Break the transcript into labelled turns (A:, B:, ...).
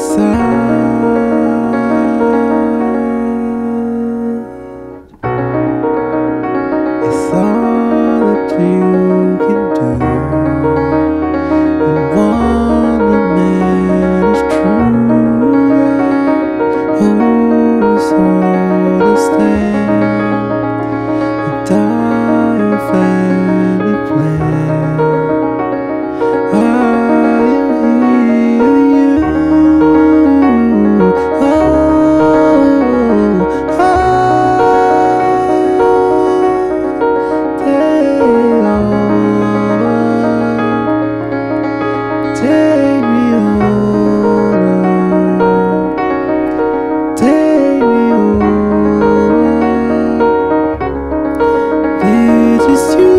A: So. Take me home. Take me you.